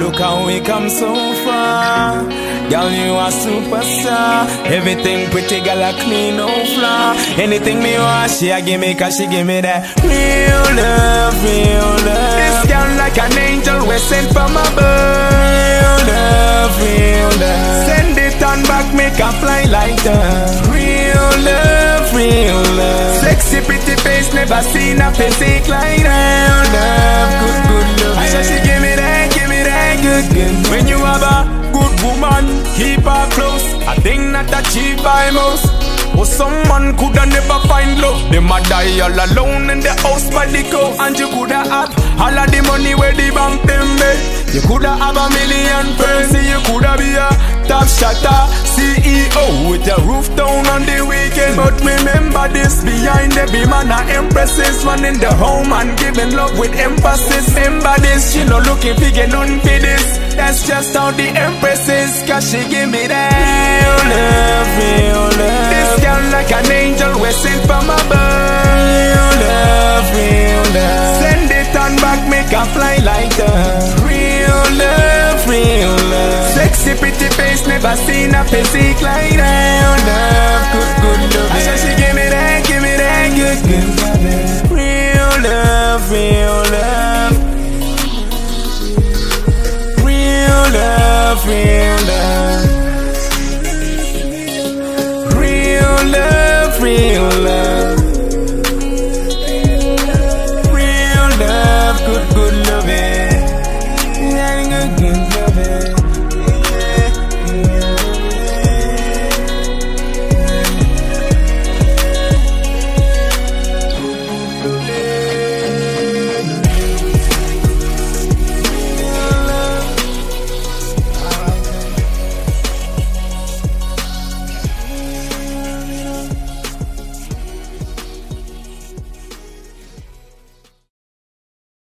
Look how we come so far. Girl, you a superstar. Everything pretty, girl, I clean, no flaw. Anything me want, she a give me, cause she give me that real love, real love. This girl like an angel, we sent from above. Real love, real love. Send it on back, make her fly like that. Real love real love. Sexy, pretty face, never seen a physique like that. Love, good, good love. I said she give me that, give me that, good, good. When you have a good woman, keep her close. A thing not achieved by most. Oh, someone coulda never find love. Them a die all alone in the house by the coast. And you coulda have all of the money where the bank them made. You coulda have a million friends. You coulda be a top shotter, CEO with a roof down on the weekend. This: behind every man are empresses running the home and giving love with emphasis. This: she no looking for get nothing for this. That's just how the empress is, cause she give me that real love, real oh, love. This girl like an angel, we sent from above. Real love, real oh, love. Send it on back, make her fly like that. Real love, real love. Sexy, pretty face, never seen a physique like that. Real love, good, good love. I said she